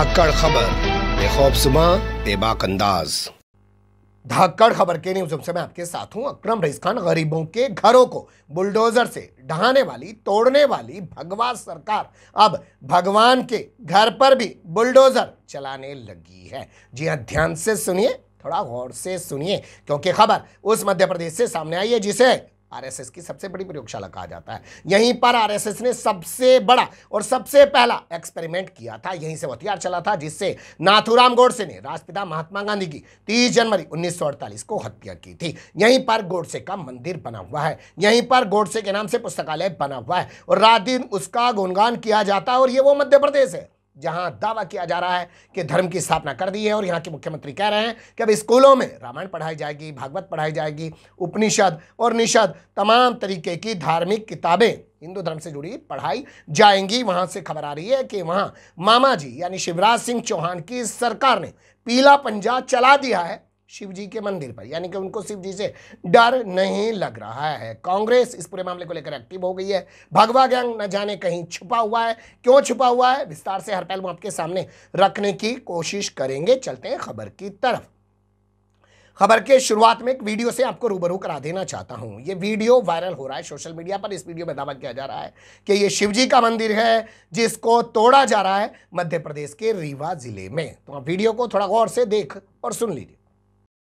धाकड़ खबर। बेखौफ सुबह, बेबाक अंदाज। धाकड़ खबर के न्यूज़ से मैं आपके साथ हूँ, अकरम रईस खान, गरीबों के घरों को बुलडोजर से ढहाने वाली, तोड़ने वाली भगवा सरकार। अब भगवान के घर पर भी बुलडोजर चलाने लगी है। जी हाँ, ध्यान से सुनिए, थोड़ा गौर से सुनिए, क्योंकि खबर उस मध्य प्रदेश से सामने आई है, जिसे आरएसएस की सबसे बड़ी प्रयोगशाला कहा जाता है। यहीं पर आरएसएस ने सबसे बड़ा और सबसे पहला एक्सपेरिमेंट किया था। यहीं से हथियार चला था, जिससे नाथुराम गोडसे ने राष्ट्रपिता महात्मा गांधी की 30 जनवरी 1948 को हत्या की थी। यहीं पर गोडसे का मंदिर बना हुआ है। यहीं पर गोडसे के नाम से पुस्तकालय बना हुआ है और रात दिन उसका गुणगान किया जाता है और ये वो मध्य प्रदेश है। जहाँ दावा किया जा रहा है कि धर्म की स्थापना कर दी है और यहाँ के मुख्यमंत्री कह रहे हैं कि अब स्कूलों में रामायण पढ़ाई जाएगी, भागवत पढ़ाई जाएगी, उपनिषद और निषद, तमाम तरीके की धार्मिक किताबें हिंदू धर्म से जुड़ी पढ़ाई जाएँगी। वहाँ से खबर आ रही है कि वहाँ मामा जी यानी शिवराज सिंह चौहान की सरकार ने पीला पंजा चला दिया है। शिव जी के मंदिर पर। यानी कि उनको शिव जी से डर नहीं लग रहा है। कांग्रेस इस पूरे मामले को लेकर एक्टिव हो गई है। भगवा गैंग न जाने कहीं छुपा हुआ है। क्यों छुपा हुआ है? विस्तार से हर पहलू आपके सामने रखने की कोशिश करेंगे। चलते हैं खबर की तरफ़। खबर के शुरुआत में एक वीडियो से आपको रूबरू करा देना चाहता हूँ। ये वीडियो वायरल हो रहा है सोशल मीडिया पर। इस वीडियो में दावा किया जा रहा है कि ये शिवजी का मंदिर है, जिसको तोड़ा जा रहा है मध्य प्रदेश के रीवा ज़िले में। तो आप वीडियो को थोड़ा गौर से देख और सुन लीजिए।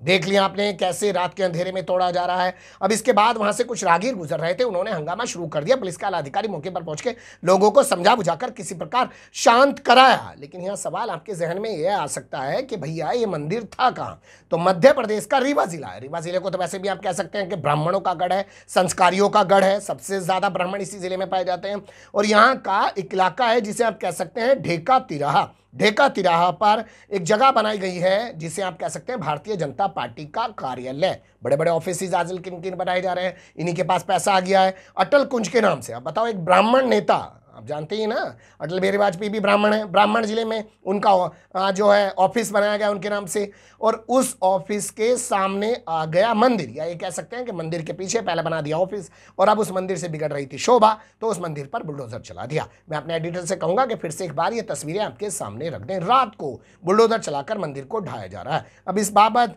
देख लिया आपने कैसे रात के अंधेरे में तोड़ा जा रहा है। अब इसके बाद वहाँ से कुछ रागीर गुजर रहे थे, उन्होंने हंगामा शुरू कर दिया। पुलिस का अधिकारी मौके पर पहुँच के लोगों को समझा बुझाकर किसी प्रकार शांत कराया। लेकिन यहाँ सवाल आपके जहन में यह आ सकता है कि भैया, ये मंदिर था कहाँ? तो मध्य प्रदेश का रीवा जिला है। रीवा ज़िले को तो वैसे भी आप कह सकते हैं कि ब्राह्मणों का गढ़ है, संस्कारियों का गढ़ है, सबसे ज़्यादा ब्राह्मण इसी ज़िले में पाए जाते हैं। और यहाँ का एक इलाका है जिसे आप कह सकते हैं ढेका तिराहा। ढेका तिराहा पर एक जगह बनाई गई है, जिसे आप कह सकते हैं भारतीय जनता पार्टी का कार्यालय। बड़े बड़े ऑफ़िस आजल किन किन बनाए जा रहे हैं, इन्हीं के पास पैसा आ गया है। अटल कुंज के नाम से, आप बताओ, एक ब्राह्मण नेता आप जानते ही ना? अटल बिहारी वाजपेयी भी ब्राह्मण है। ब्राह्मण ज़िले में उनका जो है ऑफ़िस बनाया गया उनके नाम से। और उस ऑफ़िस के सामने आ गया मंदिर। या ये कह सकते हैं कि मंदिर के पीछे पहले बना दिया ऑफ़िस और अब उस मंदिर से बिगड़ रही थी शोभा तो उस मंदिर पर बुलडोजर चला दिया। मैं अपने एडिटर से कहूँगा कि फिर से एक बार ये तस्वीरें आपके सामने रख दें। रात को बुलडोजर चलाकर मंदिर को ढाया जा रहा है। अब इस बाबत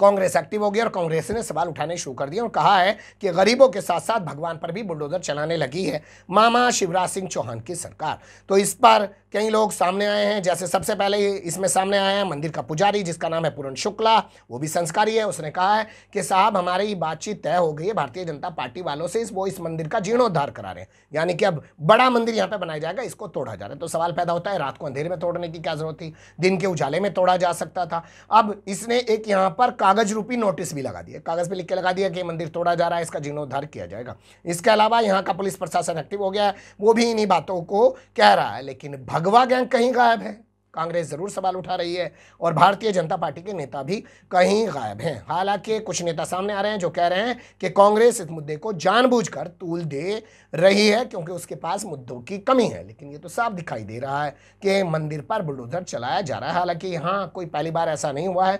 कांग्रेस एक्टिव हो गई और कांग्रेस ने सवाल उठाने शुरू कर दिए और कहा है कि गरीबों के साथ साथ भगवान पर भी बुलडोजर चलाने लगी है। मामा शिवराज सिंह चौहान की सरकार। तो इस पर कई लोग सामने आए हैं, जैसे सबसे पहले इसमें सामने आया है मंदिर का पुजारी, जिसका नाम है पूरण शुक्ला। वो भी संस्कारी है। उसने कहा है कि, साहब, हमारी बातचीत तय हो गई है। भारतीय जनता पार्टी वालों से इस वो इस मंदिर का जीर्णोद्धार करा रहे हैं। यानी कि अब बड़ा मंदिर यहाँ पे बनाया जाएगा, इसको तोड़ा जा रहा है। तो सवाल पैदा होता है, रात को अंधेरे में तोड़ने की क्या ज़रूरत थी? दिन के उजाले में तोड़ा जा सकता था। अब इसने एक यहाँ पर कागज़ रूपी नोटिस भी लगा दिया। कागज़ पर लिख के लगा दिया कि मंदिर तोड़ा जा रहा है, इसका जीर्णोद्धार किया जाएगा। इसके अलावा यहाँ का पुलिस प्रशासन एक्टिव हो गया है। वो भी इन्हीं बातों को कह रहा है, लेकिन भगवा गैंग कहीं गायब है। कांग्रेस ज़रूर सवाल उठा रही है और भारतीय जनता पार्टी के नेता भी कहीं गायब हैं। हालाँकि कुछ नेता सामने आ रहे हैं जो कह रहे हैं कि कांग्रेस इस मुद्दे को जानबूझकर तूल दे रही है क्योंकि उसके पास मुद्दों की कमी है। लेकिन ये तो साफ़ दिखाई दे रहा है कि मंदिर पर बुलडोजर चलाया जा रहा है। हालाँकि यहाँ कोई पहली बार ऐसा नहीं हुआ है।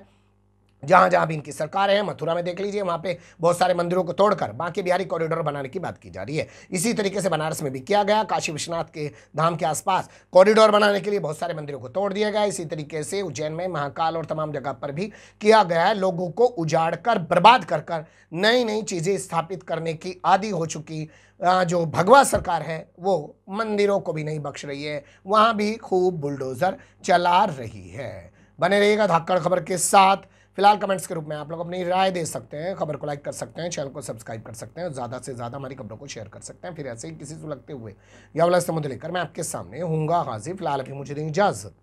जहाँ जहाँ भी इनकी सरकार है, मथुरा में देख लीजिए, वहाँ पे बहुत सारे मंदिरों को तोड़कर बाकी बिहारी कॉरिडोर बनाने की बात की जा रही है। इसी तरीके से बनारस में भी किया गया, काशी विश्वनाथ के धाम के आसपास कॉरिडोर बनाने के लिए बहुत सारे मंदिरों को तोड़ दिया गया। इसी तरीके से उज्जैन में महाकाल और तमाम जगह पर भी किया गया है। लोगों को उजाड़ कर बर्बाद कर कर नई नई चीज़ें स्थापित करने की आदि हो चुकी जो भगवा सरकार है, वो मंदिरों को भी नहीं बख्श रही है। वहाँ भी खूब बुलडोज़र चला रही है। बने रहिएगा धाकड़ खबर के साथ। फ़िलहाल कमेंट्स के रूप में आप लोग अपनी राय दे सकते हैं, खबर को लाइक कर सकते हैं चैनल को सब्सक्राइब कर सकते हैं ज़्यादा से ज़्यादा हमारी खबरों को शेयर कर सकते हैं। फिर ऐसे ही किसी से लगते हुए, या वाला समुद्र लेकर मैं आपके सामने हूँगा हाजिर। फ़िलहाल अभी मुझे दें इजाज़त।